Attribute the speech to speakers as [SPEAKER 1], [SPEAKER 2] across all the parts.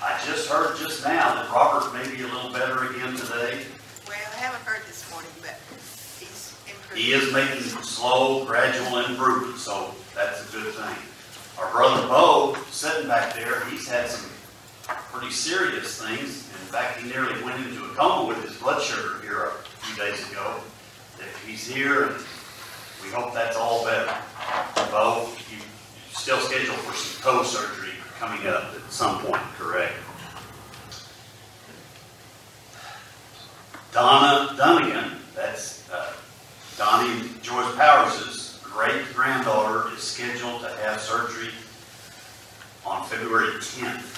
[SPEAKER 1] I just heard just now that Robert may be a little better again today.
[SPEAKER 2] Well, I haven't heard this morning, but he's improved.
[SPEAKER 1] He is making slow, gradual improvement, so that's a good thing. Our brother Bo, sitting back there, he's had some pretty serious things. In fact, he nearly went into a coma with his blood sugar here a few days ago. He's here, and we hope that's all better. Bo, you you still scheduled for some toe surgery coming up at some point, correct? Donna Dunnigan, that's uh, Donnie Joyce Powers' great granddaughter is scheduled to have surgery on February 10th.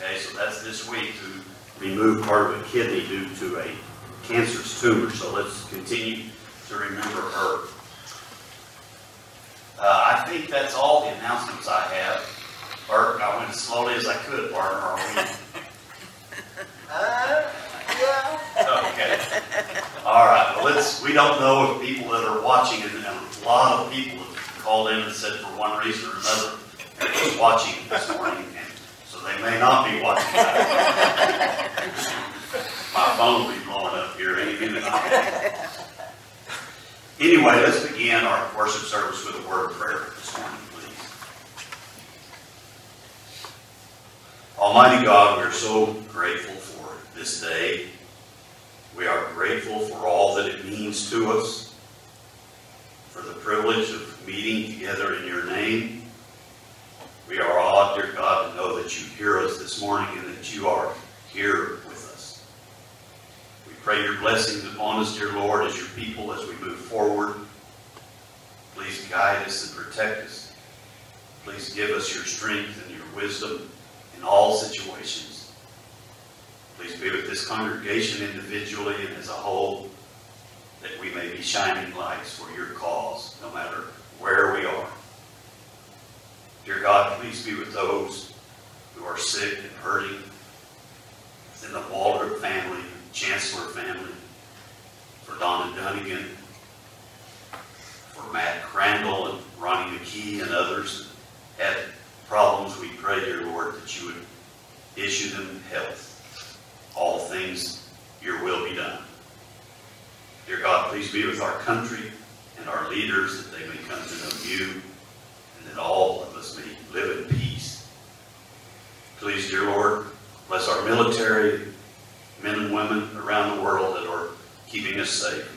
[SPEAKER 1] Okay, so that's this week to remove part of a kidney due to a cancerous tumor. So let's continue to remember her. Uh, I think that's all the announcements I have. Bert, I went as slowly as I could, partner, are we?
[SPEAKER 2] Uh, yeah.
[SPEAKER 1] Okay. All right, well, it's, we don't know if people that are watching, and and a lot of people have called in and said for one reason or another, they're watching this morning, and so they may not be watching. My phone will be blowing up here any minute. Anyway, let's begin our worship service with a word of prayer this morning, please. Almighty God, we are so grateful for this day. We are grateful for all that it means to us, for the privilege of meeting together in your name. We are awed, dear God, to know that you hear us this morning and that you are here with us. We pray your blessings upon us, dear Lord, as your people, as we move forward. Please guide us and protect us. Please give us your strength and your wisdom in all situations. Please be with this congregation individually and as a whole, that we may be shining lights for your cause, no matter where we are. Dear God, please be with those who are sick and hurting in the Waldrop family, Chancellor family, for Donna Dunnigan, for Matt Crandall and Ronnie McKee and others had problems. We pray, dear Lord, that you would issue them health. All things, your will be done. Dear God, please be with our country and our leaders that they may come to know you and that all of us may live in peace. Please, dear Lord, bless our military, men and women around the world that are keeping us safe.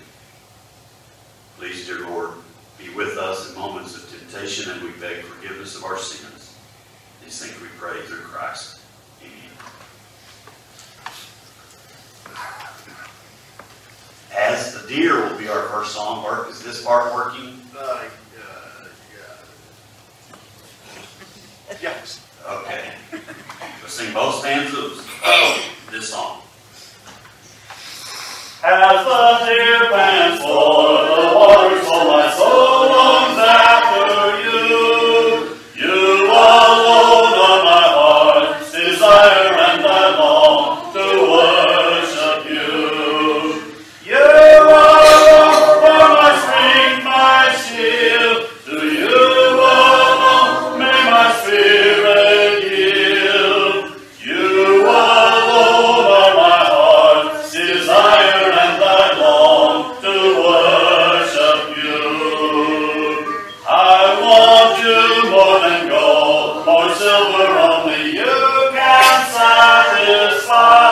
[SPEAKER 1] Please, dear Lord, be with us in moments of temptation and we beg forgiveness of our sins. These things we pray through Christ. Amen. As the deer will be our first song, Mark, is this part working?
[SPEAKER 3] Uh, uh, yeah. Yes.
[SPEAKER 1] Okay. We'll sing both stanzas of this song. As the deer pants for the waters, so my soul longs after you can satisfy.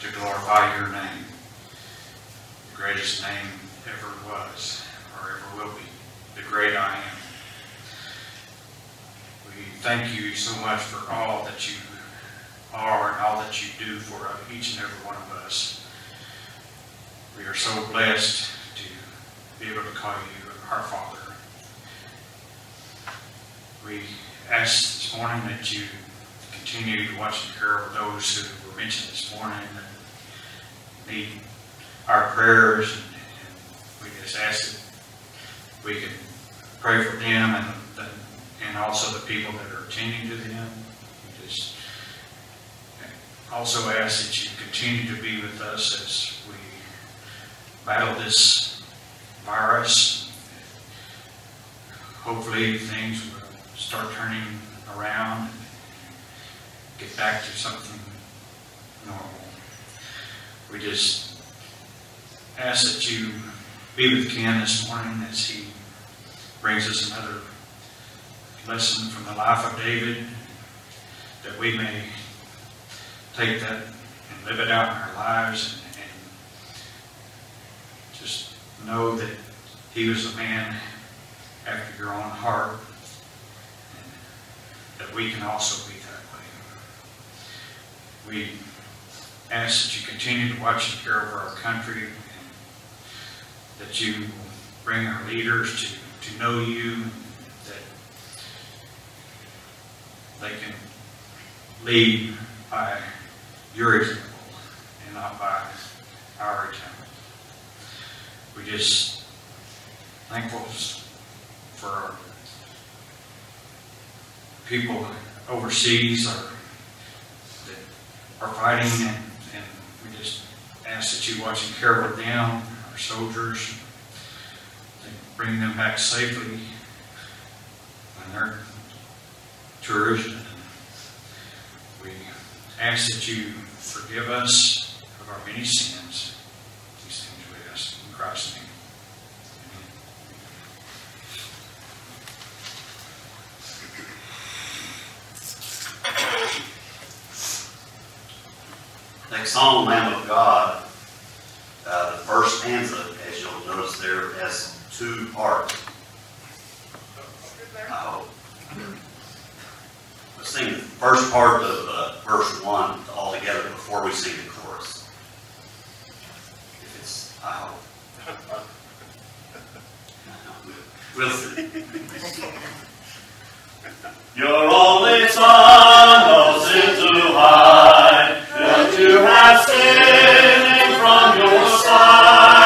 [SPEAKER 1] To glorify
[SPEAKER 4] your name, the greatest name ever was or ever will be, the great I am. We thank you so much for all that you are and all that you do for each and every one of us. We are so blessed to be able to call you our Father. We ask this morning that you continue to watch and care over those who were mentioned this morning and need our prayers. And and we just ask that we can pray for them and, the- and also the people that are attending to them. We just also ask that you continue to be with us as we battle this virus. Hopefully, things will start turning around get back to something normal. We just ask that you be with Ken this morning as he brings us another lesson from the life of David, that we may take that and live it out in our lives and, and just know that he was a man after your own heart, and that we can also be. We ask that you continue to watch and care over our country, and that you bring our leaders to, to know you, that they can lead by your example and not by our example. We just thankful for our people overseas that are fighting and, and we just ask that you watch and care with them, our soldiers, bring them back safely when they're tours. And we ask that you forgive us of our many sins. These things we ask in Christ's name. Amen.
[SPEAKER 5] Next song, Lamb of God. Uh, the first stanza, as you'll notice there, has two parts. I hope. Let's sing the first part of uh, verse one all together before we sing the chorus. If it's, I hope. We'll see. Your only son, no sin to hide, that you have sinned from your side,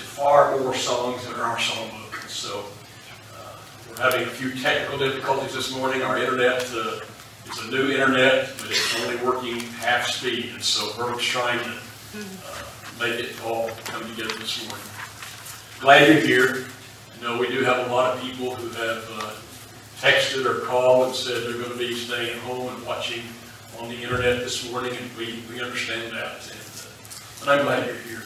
[SPEAKER 6] far more songs than our songbook. And so uh, we're having a few technical difficulties this morning. Our internet uh, is a new internet, but it's only working half speed. And so Bert's trying to uh, make it all come together this morning. Glad you're here. I know we do have a lot of people who have uh, texted or called and said they're going to be staying home and watching on the internet this morning, and we, we understand that. And, uh, but I'm glad you're here.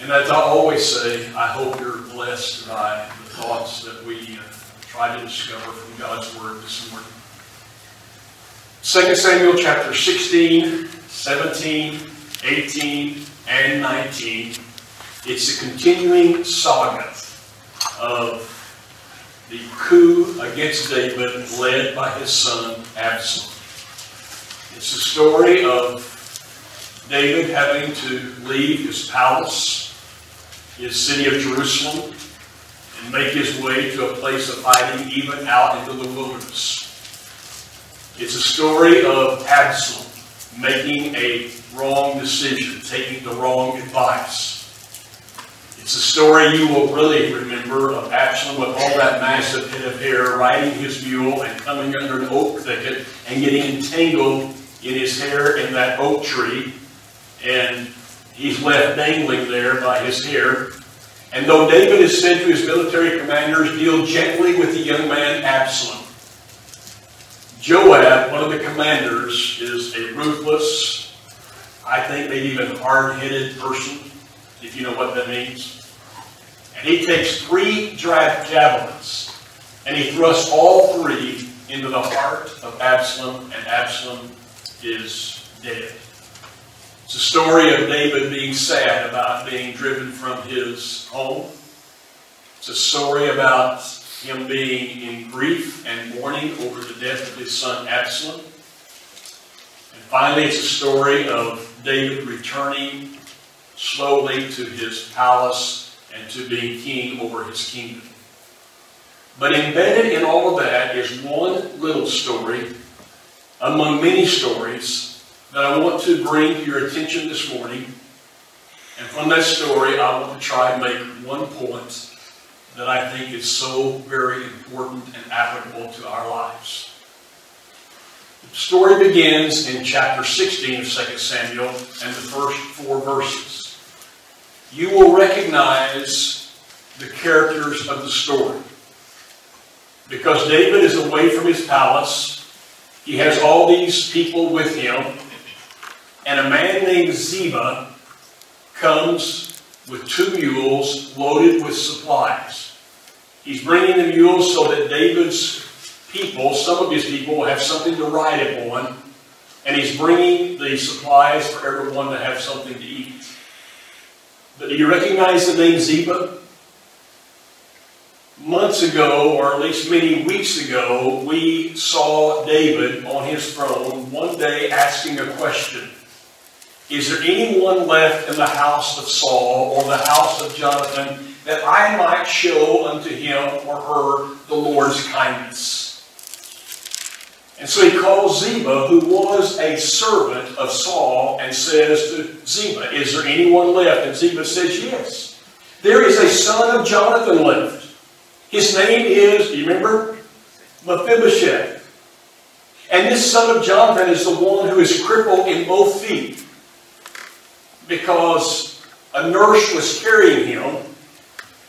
[SPEAKER 6] And as I always say, I hope you're blessed by the thoughts that we uh, try to discover from God's Word this morning. 2 Samuel chapter 16, 17, 18, and 19. It's a continuing saga of the coup against David led by his son Absalom. It's the story of David having to leave his palace, his city of Jerusalem, and make his way to a place of hiding even out into the wilderness. It's a story of Absalom making a wrong decision, taking the wrong advice. It's a story you will really remember of Absalom with all that massive head of hair riding his mule and coming under an oak thicket and getting entangled in his hair in that oak tree. And he's left dangling there by his hair. And though David is said to his military commanders, deal gently with the young man Absalom. Joab, one of the commanders, is a ruthless, I think maybe even hard-headed person, if you know what that means. And he takes three draft javelins, and he thrusts all three into the heart of Absalom, and Absalom is dead. It's a story of David being sad about being driven from his home. It's a story about him being in grief and mourning over the death of his son Absalom. And finally, it's a story of David returning slowly to his palace and to being king over his kingdom. But embedded in all of that is one little story among many stories that I want to bring to your attention this morning. And from that story, I want to try and make one point that I think is so very important and applicable to our lives. The story begins in chapter 16 of 2 Samuel and the first four verses you will recognize the characters of the story. Because David is away from his palace, he has all these people with him, and a man named Ziba comes with two mules loaded with supplies. He's bringing the mules so that David's people, some of his people, will have something to ride upon, and he's bringing the supplies for everyone to have something to eat. But do you recognize the name Ziba? Months ago, or at least many weeks ago, we saw David on his throne one day asking a question. Is there anyone left in the house of Saul or the house of Jonathan that I might show unto him or her the Lord's kindness? And so he calls Ziba, who was a servant of Saul, and says to Ziba, Is there anyone left? And Ziba says, Yes. There is a son of Jonathan left. His name is, do you remember? Mephibosheth. And this son of Jonathan is the one who is crippled in both feet because a nurse was carrying him.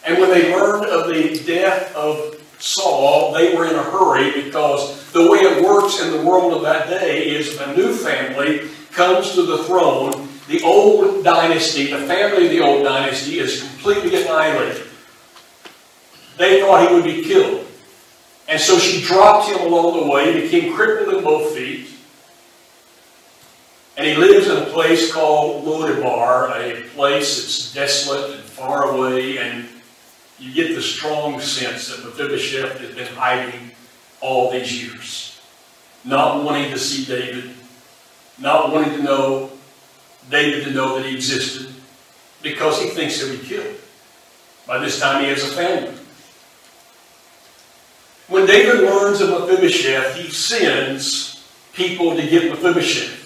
[SPEAKER 6] And when they learned of the death of Saul, they were in a hurry because the way it works in the world of that day is a new family comes to the throne, the old dynasty, the family of the old dynasty is completely annihilated. They thought he would be killed. And so she dropped him along the way, became crippled in both feet. And he lives in a place called Lodebar, a place that's desolate and far away and you get the strong sense that Mephibosheth has been hiding all these years. Not wanting to see David, not wanting to know David to know that he existed, because he thinks he'll be killed. By this time, he has a family. When David learns of Mephibosheth, he sends people to get Mephibosheth.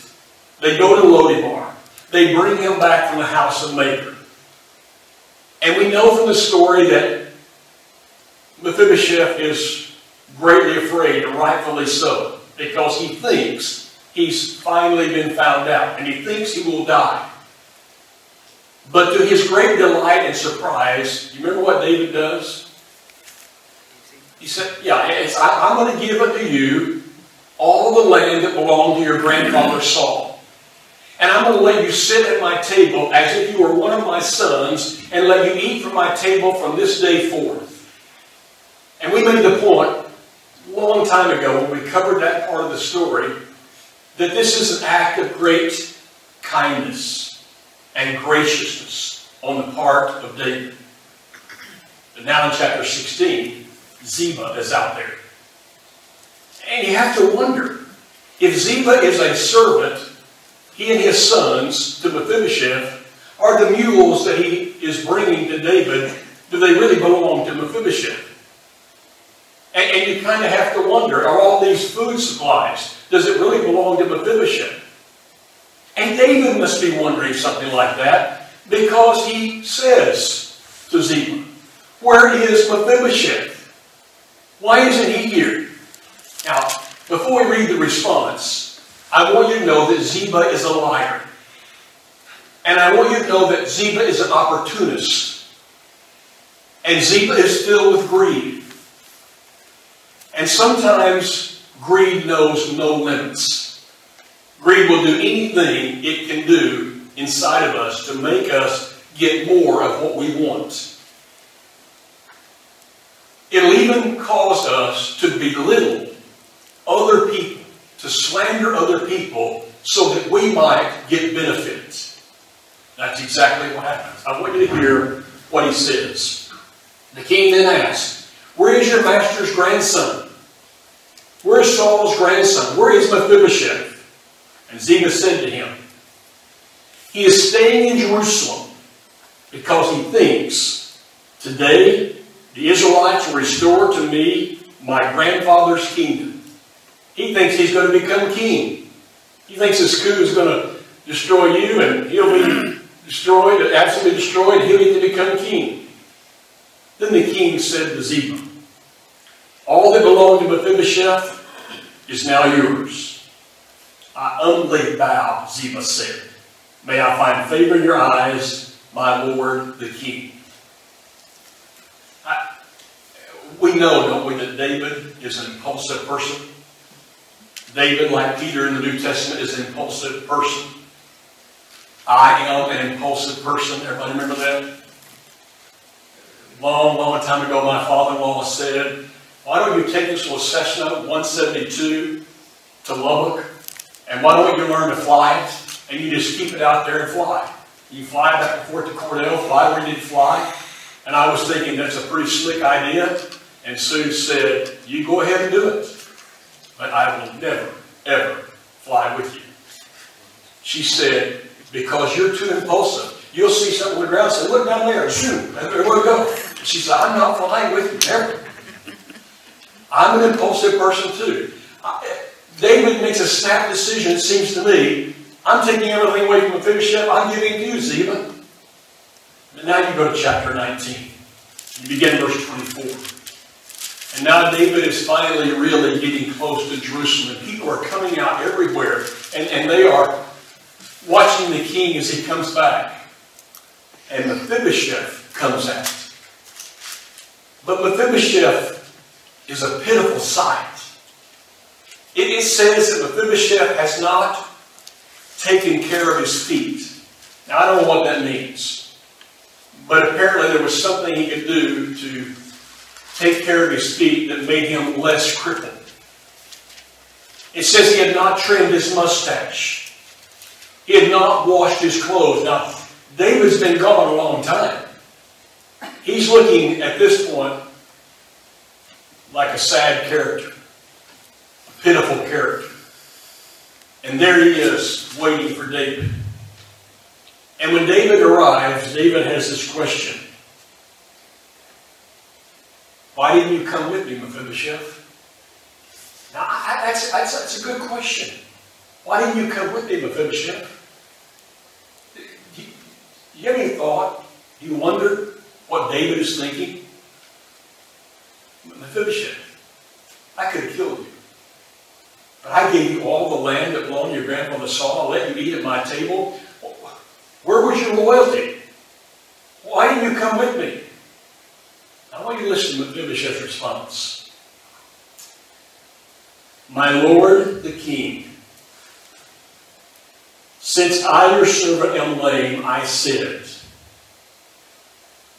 [SPEAKER 6] They go to Lodebar. They bring him back from the house of Makir. And we know from the story that Mephibosheth is greatly afraid, and rightfully so, because he thinks he's finally been found out, and he thinks he will die. But to his great delight and surprise, you remember what David does? He said, Yeah, I, I'm going to give unto you all the land that belonged to your grandfather Saul. And I'm going to let you sit at my table as if you were one of my sons, and let you eat from my table from this day forth. And we made the point a long time ago when we covered that part of the story that this is an act of great kindness and graciousness on the part of David. Now in chapter 16, Ziba is out there. And you have to wonder, if Ziba is a servant, he and his sons to Mephibosheth, are the mules that he is bringing to David, do they really belong to Mephibosheth? And, and you kind of have to wonder, are all these food supplies, does it really belong to Mephibosheth? And David must be wondering something like that because he says to Ziba, Where is Mephibosheth? Why isn't he here? Now, before we read the response, I want you to know that Ziba is a liar. And I want you to know that Ziba is an opportunist. And Ziba is filled with greed. And sometimes greed knows no limits. Greed will do anything it can do inside of us to make us get more of what we want. It'll even cause us to belittle other people, to slander other people, so that we might get benefits. That's exactly what happens. I want you to hear what he says. The king then asked, Where is your master's grandson? Where is Saul's grandson? Where is Mephibosheth? And Ziba said to him, He is staying in Jerusalem because he thinks, Today the Israelites will restore to me my grandfather's kingdom. He thinks he's going to become king. He thinks this coup is going to destroy you and he'll be destroyed, absolutely destroyed, he'll get to become king. Then the king said to Ziba, All that belonged to Mephibosheth is now yours. I humbly bow, Ziba said. May I find favor in your eyes, my lord the king. I, we know, don't we, that David is an impulsive person. David, like Peter in the New Testament, is an impulsive person. I am an impulsive person. Everybody remember that? Long, long time ago, my father-in-law said, why don't you take this little Cessna 172 to Lubbock, and why don't you learn to fly it, and you just keep it out there and fly. You fly back and forth to Cordell, fly where you need to fly. And I was thinking that's a pretty slick idea. And Sue said, you go ahead and do it. But I will never, ever fly with you. She said, because you're too impulsive. You'll see something on the ground, say, look down there, shoot, everywhere we go. She said, I'm not flying with you, never. I'm an impulsive person too. David makes a snap decision, it seems to me. I'm taking everything away from Mephibosheth. I'm giving you, Ziba. Now you go to chapter 19. You begin verse 24. And now David is finally really getting close to Jerusalem. People are coming out everywhere. And, and they are watching the king as he comes back. And Mephibosheth comes out. But Mephibosheth is a pitiful sight. It, it says that Mephibosheth has not taken care of his feet. Now, I don't know what that means. But apparently there was something he could do to take care of his feet that made him less crippled. It says he had not trimmed his mustache. He had not washed his clothes. Now, David's been gone a long time. He's looking at this point like a sad character, a pitiful character. And there he is, waiting for David. And when David arrives, David has this question Why didn't you come with me, Mephibosheth? Now, I, that's, that's, that's a good question. Why didn't you come with me, Mephibosheth? You, you have any thought? Do you wonder what David is thinking? Mephibosheth, I could have killed you. But I gave you all the land that belonged to your grandfather Saul. I let you eat at my table. Where was your loyalty? Why didn't you come with me? I want you to listen to Mephibosheth's response. My lord the king, since I, your servant, am lame, I said,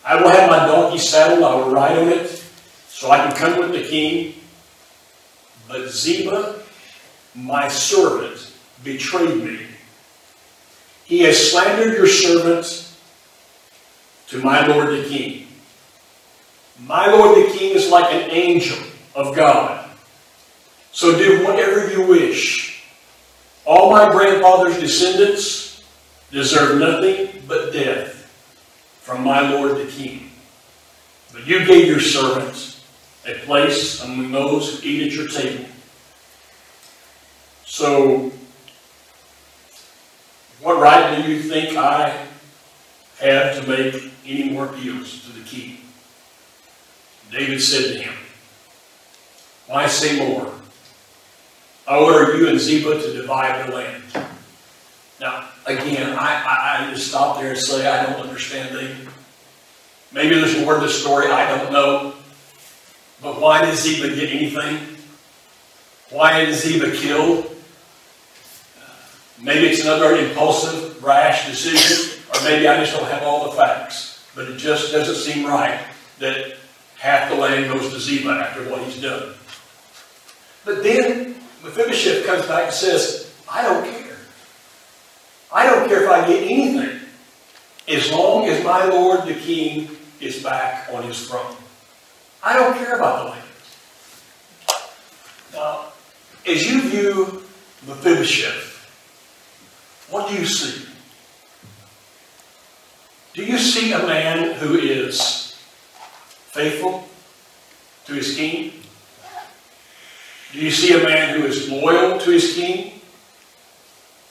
[SPEAKER 6] I will have my donkey saddled, I will ride on it, so I can come with the king. But Ziba, my servant, betrayed me. He has slandered your servant to my lord the king. My lord the king is like an angel of God. So do whatever you wish. All my grandfather's descendants deserve nothing but death from my lord the king. But you gave your servants a place among those who eat at your table. So, what right do you think I have to make any more appeals to the king? David said to him, Why say more? I order you and Ziba to divide the land. Now, again, I, I, I just stop there and say I don't understand David. Maybe there's more to the story I don't know. But why did Ziba get anything? Why did Ziba kill? Maybe it's another impulsive, rash decision, or maybe I just don't have all the facts. But it just doesn't seem right that half the land goes to Ziba after what he's done. But then Mephibosheth comes back and says, I don't care. I don't care if I get anything, as long as my lord the king is back on his throne. I don't care about the land. Now, as you view Mephibosheth, what do you see? Do you see a man who is faithful to his king? Do you see a man who is loyal to his king?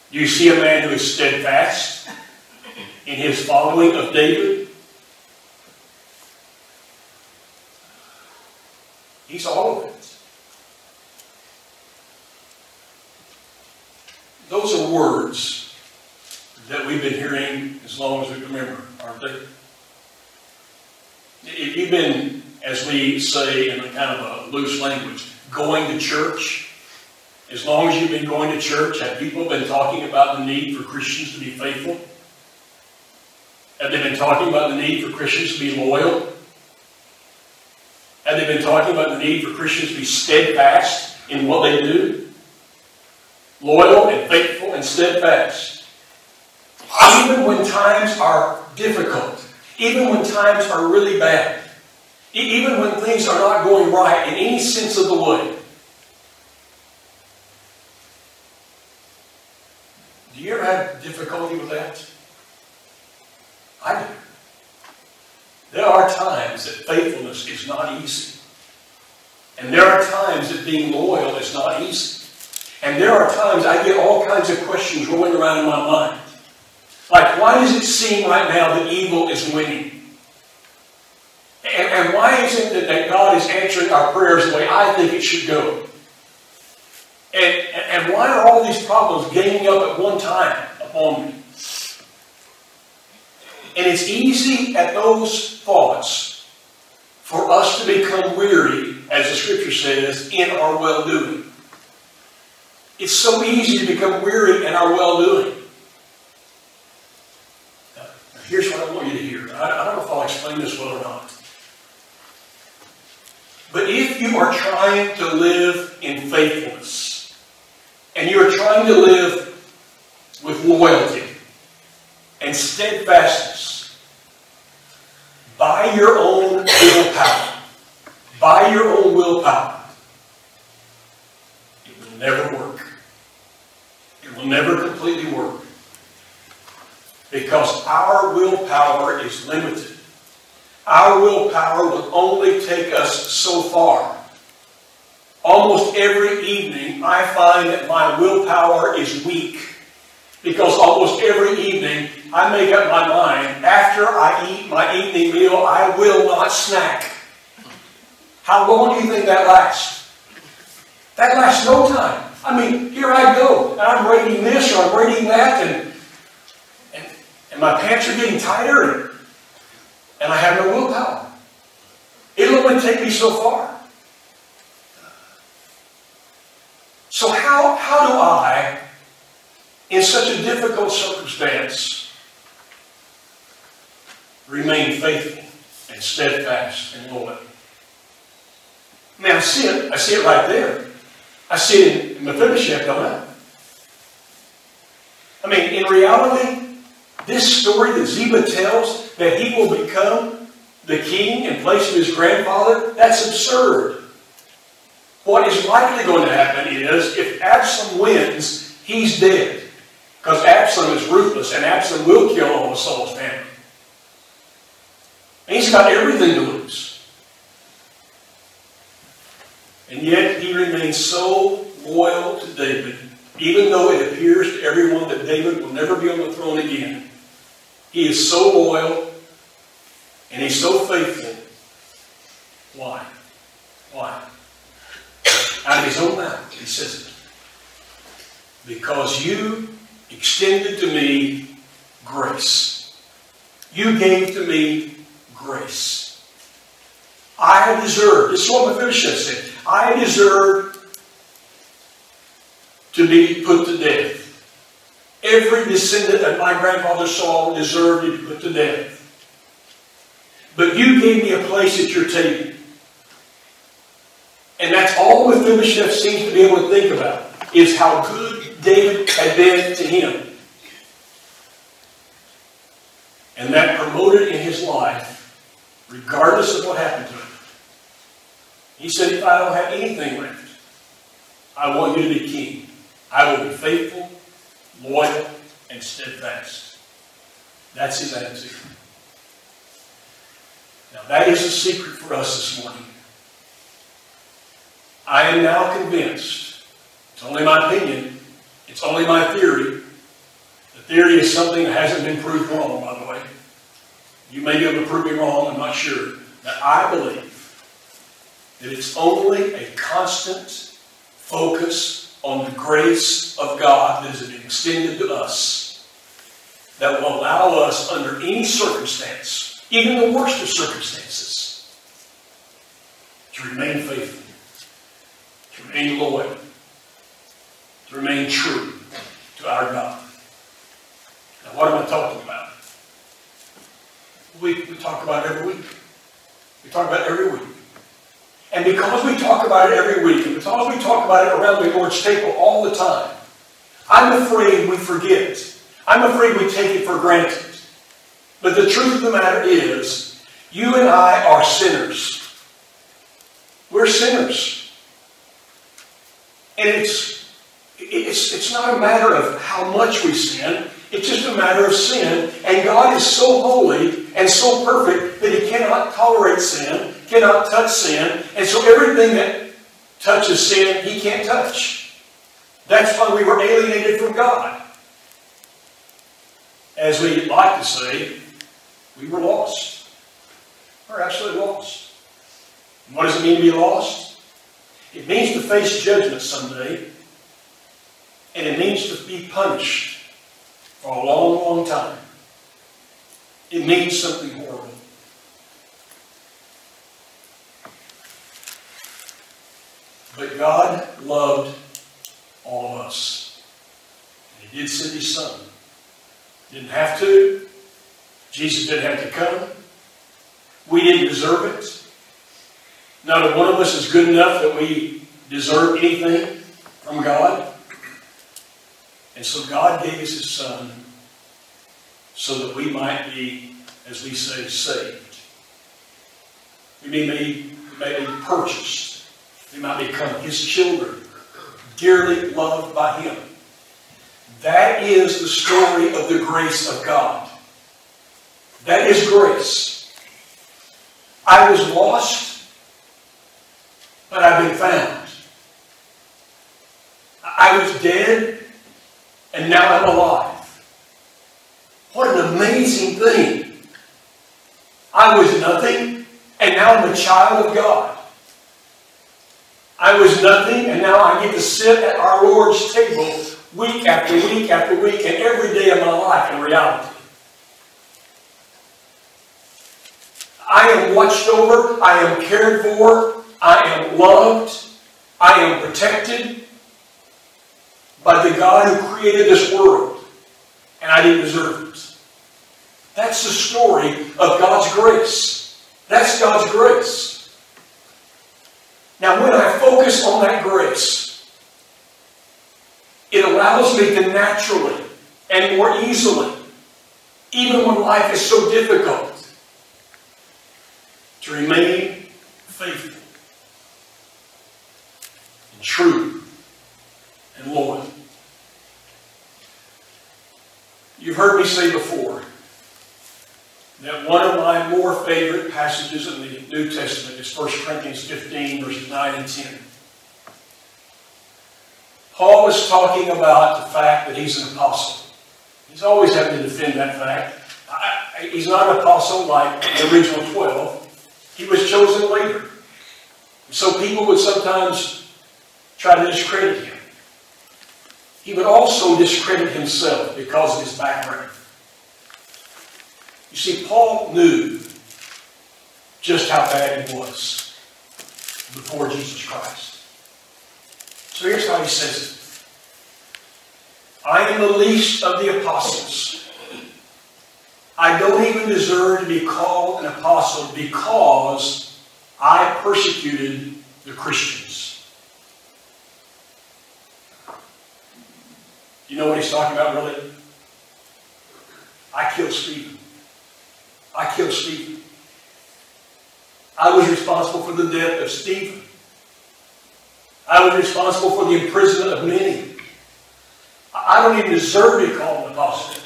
[SPEAKER 6] Do you see a man who is steadfast in his following of David? He's all of it. Those are words that we've been hearing as long as we can remember, aren't they? If you've been, as we say in a kind of a loose language, going to church, as long as you've been going to church, have people been talking about the need for Christians to be faithful? Have they been talking about the need for Christians to be loyal? Have they been talking about the need for Christians to be steadfast in what they do? Loyal and faithful and steadfast. Even when times are difficult, even when times are really bad, even when things are not going right in any sense of the word. Do you ever have difficulty with that? I do. There are times that faithfulness is not easy. And there are times that being loyal is not easy. And there are times I get all kinds of questions rolling around in my mind. Like, why does it seem right now that evil is winning? And, and why isn't it that God is answering our prayers the way I think it should go? And, and why are all these problems ganging up at one time upon me? And it's easy at those thoughts for us to become weary, as the scripture says, in our well doing. It's so easy to become weary in our well doing. Here's what I want you to hear. I, I don't know if I'll explain this well or not. But if you are trying to live in faithfulness, and you are trying to live with loyalty and steadfastness, by your own willpower, by your own willpower, it will never work. It will never completely work. Because our willpower is limited. our willpower will only take us so far. Almost every evening, I find that my willpower is weak because almost every evening I make up my mind after I eat my evening meal, I will not snack. How long do you think that lasts? That lasts no time. I mean, here I go, and I'm rating this or I'm rating that, and, and, my pants are getting tighter, and, and I have no willpower. It'll only take me so far. So how, how do I, in such a difficult circumstance, remain faithful and steadfast and loyal? Mean, I see it. I see it right there. I see it in Mephibosheth, don't I? I mean, in reality, this story that Ziba tells that he will become the king in place of his grandfather, that's absurd. What is likely going to happen is if Absalom wins, he's dead. Because Absalom is ruthless and Absalom will kill all of Saul's family. And he's got everything to lose. And yet he remains so loyal to David, even though it appears to everyone that David will never be on the throne again. He is so loyal and he's so faithful. Why? Why? Out of his own mouth, he says it. Because you extended to me grace. You gave to me grace. I deserve, this is what Mephibosheth said, I deserve to be put to death. Every descendant of my grandfather Saul deserved to be put to death. But you gave me a place at your table. And that's all Mephibosheth seems to be able to think about, is how good David had been to him. And that promoted in his life, regardless of what happened to him. He said, if I don't have anything left, I want you to be king. I will be faithful, loyal, and steadfast. That's his attitude. Now, that is a secret for us this morning. I am now convinced, it's only my opinion, it's only my theory. The theory is something that hasn't been proved wrong, by the way. You may be able to prove me wrong, I'm not sure. But I believe that it's only a constant focus on the grace of God that has been extended to us that will allow us, under any circumstance, even the worst of circumstances, to remain faithful, to remain loyal, to remain true to our God. Now, what am I talking about? We, we talk about every week. We talk about every week. And because we talk about it every week, and because we talk about it around the Lord's table all the time, I'm afraid we forget. I'm afraid we take it for granted. But the truth of the matter is, you and I are sinners. We're sinners. And it's, it's, it's not a matter of how much we sin. It's just a matter of sin. And God is so holy and so perfect that He cannot tolerate sin, cannot touch sin. And so everything that touches sin, He can't touch. That's why we were alienated from God. As we like to say, we were lost. We're absolutely lost. And what does it mean to be lost? It means to face judgment someday. And it means to be punished for a long, long time. It means something horrible. But God loved all of us. And He did send His Son. Didn't have to. Jesus didn't have to come. We didn't deserve it. Not a one of us is good enough that we deserve anything from God. And so God gave us His Son so that we might be, as we say, saved. We may be, may be purchased. We might become His children, dearly loved by Him. That is the story of the grace of God. That is grace. I was lost, but I've been found. I was dead, and now I'm alive. What an amazing thing. I was nothing, and now I'm a child of God. I was nothing, and now I get to sit at our Lord's table week after week after week, and every day of my life in reality. I am watched over, I am cared for, I am loved, I am protected by the God who created this world, and I didn't deserve it. That's the story of God's grace. That's God's grace. Now, when I focus on that grace, it allows me to naturally and more easily, even when life is so difficult, to remain faithful and true and loyal. You've heard me say before that one of my more favorite passages in the New Testament is 1 Corinthians 15, verses 9 and 10. Paul is talking about the fact that he's an apostle. He's always having to defend that fact. I, he's not an apostle like the original 12. He was chosen later. So people would sometimes try to discredit him. He would also discredit himself because of his background. You see, Paul knew just how bad he was before Jesus Christ. So here's how he says it. I am the least of the apostles. I don't even deserve to be called an apostle because I persecuted the Christians. You know what he's talking about, really? I killed Stephen. I killed Stephen. I was responsible for the death of Stephen. I was responsible for the imprisonment of many. I don't even deserve to be called an apostle.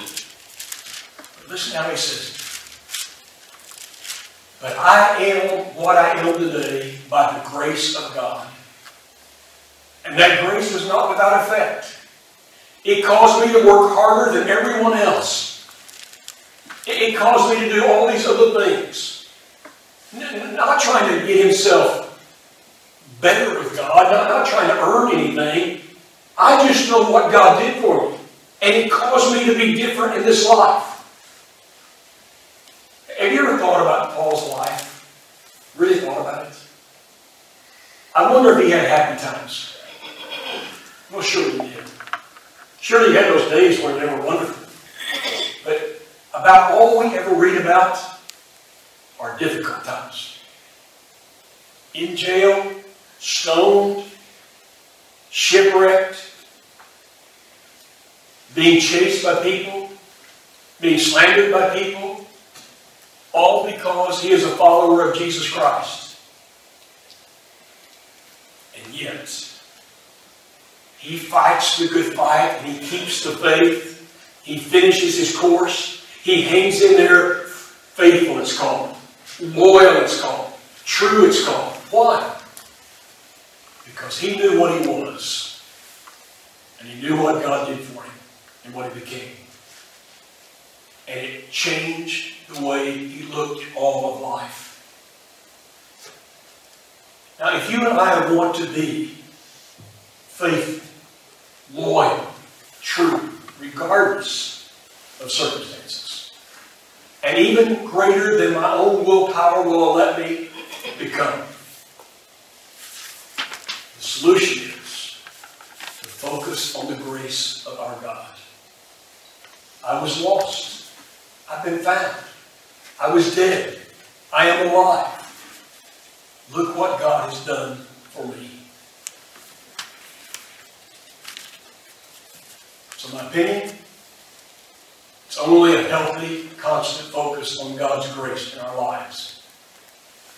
[SPEAKER 6] But listen how he says. But I am what I am today by the grace of God. And that grace was not without effect. It caused me to work harder than everyone else. It caused me to do all these other things. Not trying to get himself better with God, not, not trying to earn anything. I just know what God did for me. And it caused me to be different in this life. Have you ever thought about Paul's life? Really thought about it? I wonder if he had happy times. Well, sure he did. Surely he had those days where they were wonderful. But about all we ever read about are difficult times. In jail, stoned, shipwrecked, being chased by people, being slandered by people, all because he is a follower of Jesus Christ. And yet, he fights the good fight and he keeps the faith. He finishes his course. He hangs in there. Faithful, it's called. Loyal, it's called. True, it's called. Why? Because he knew what he was. And he knew what God did for him and what he became. And it changed the way he looked all of life. Now, if you and I want to be faithful, loyal, true, regardless of circumstances, and even greater than my own willpower will let me become, the solution is to focus on the grace of our God. I was lost. I've been found. I was dead. I am alive. Look what God has done for me. So my opinion, it's only a healthy, constant focus on God's grace in our lives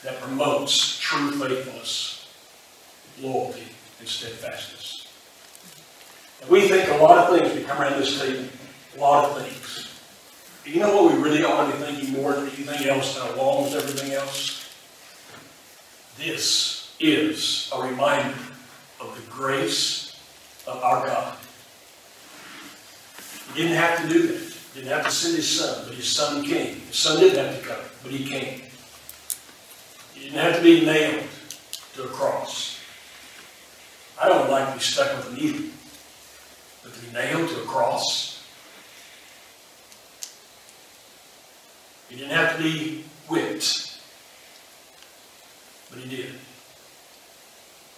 [SPEAKER 6] that promotes true faithfulness, loyalty, and steadfastness. And we think a lot of things, we come around this table, a lot of things. But you know what we really ought to be thinking more than anything else that along with everything else? This is a reminder of the grace of our God. He didn't have to do that. Didn't have to send his son, but his son came. His son didn't have to come, but he came. He didn't have to be nailed to a cross. I don't like to be stuck with a needle, but to be nailed to a cross. He didn't have to be whipped, but he did. It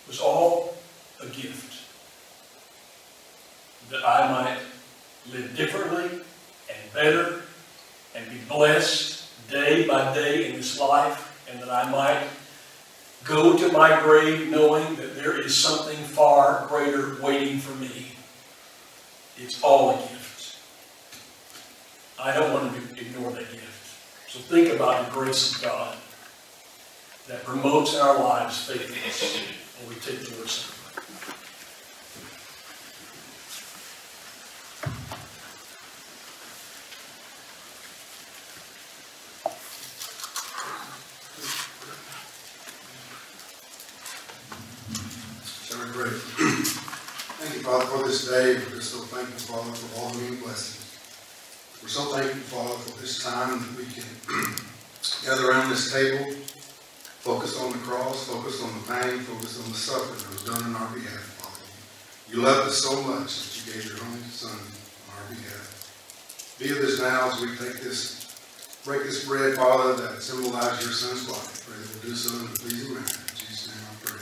[SPEAKER 6] was all a gift that I might live differently better and be blessed day by day in this life, and that I might go to my grave knowing that there is something far greater waiting for me. It's all a gift. I don't want to ignore that gift. So think about the grace of God that promotes in our lives faithfulness when we take the Lord's.
[SPEAKER 7] Shall we pray? Thank you, Father, for this day. We're so thankful, Father, for all the many blessings. We're so thankful, Father, for this time that we can gather around this table, focus focus on the pain, focus on the suffering that was done on our behalf, Father. You loved us so much that you gave your only Son on our behalf. Be with us now as we take this, break this bread, Father, that symbolizes your Son's body. Pray that we'll do so in a pleasing manner. In Jesus' name I pray.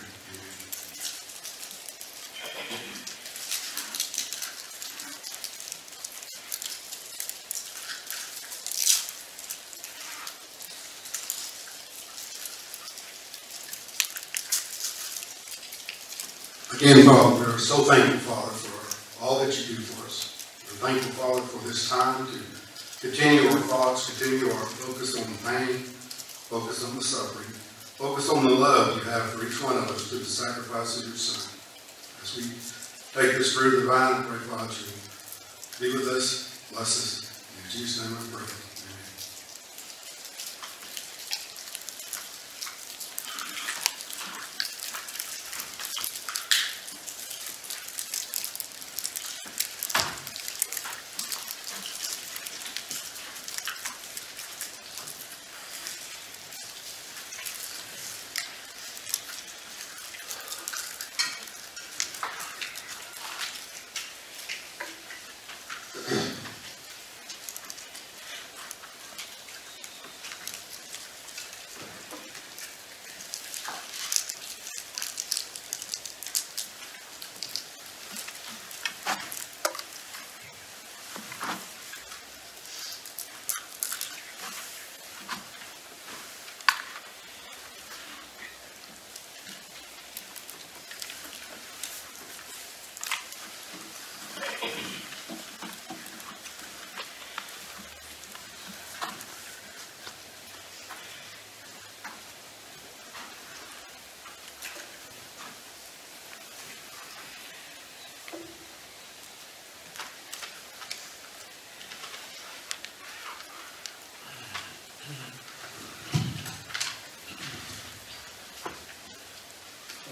[SPEAKER 7] Amen. Again, Father, we're so thankful, Father, for all that you do for us. We're thankful, Father, for this time to continue our thoughts, continue our focus on the pain, focus on the suffering, focus on the love you have for each one of us through the sacrifice of your Son. As we take this fruit of the vine, I pray, Father, be with us, bless us. In Jesus' name I pray.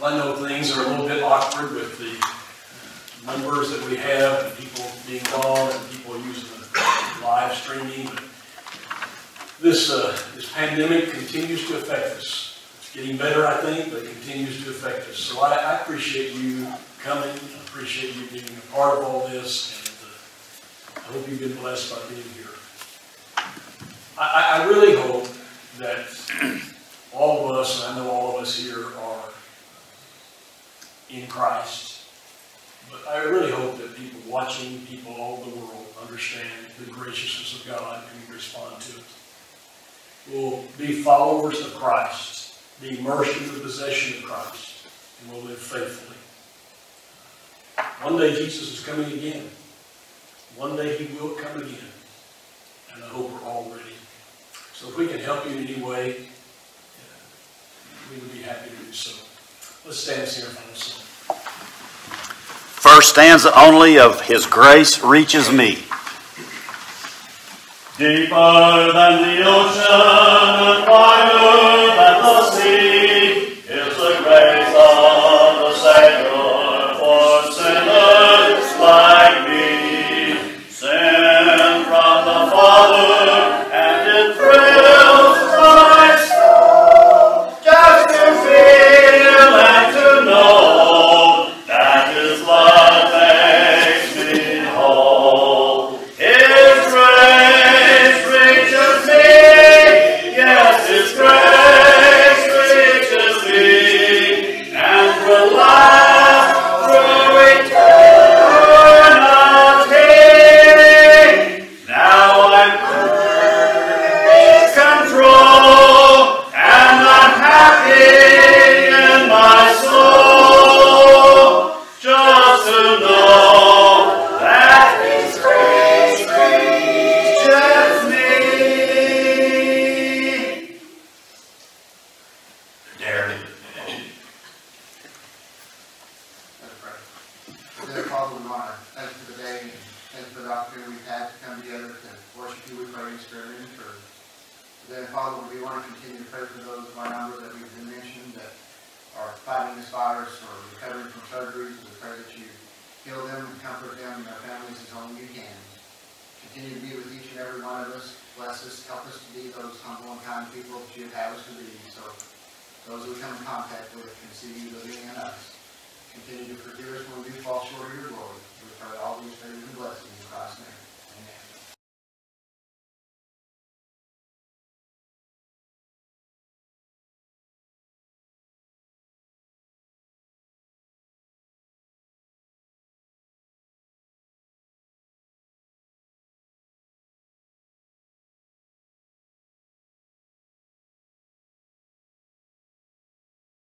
[SPEAKER 6] I know things are a little bit awkward with the numbers that we have and people being gone and people using the live streaming. This, uh, this pandemic continues to affect us. It's getting better, I think, but it continues to affect us. So I, I appreciate you coming. I appreciate you being a part of all this. And uh, I hope you've been blessed by being here. I, I really hope that all of us, and I know all of us here are in Christ. But I really hope that people watching, people all over the world, understand the graciousness of God and respond to it. We'll be followers of Christ, be immersed in the possession of Christ, and we'll live faithfully. One day Jesus is coming again. One day he will come again. And I hope we're all ready. So if we can help you in any way, we would be happy to do so. Let's stand our final song.
[SPEAKER 1] First stanza only of His grace reaches me.
[SPEAKER 5] Deeper than the ocean wider than the sea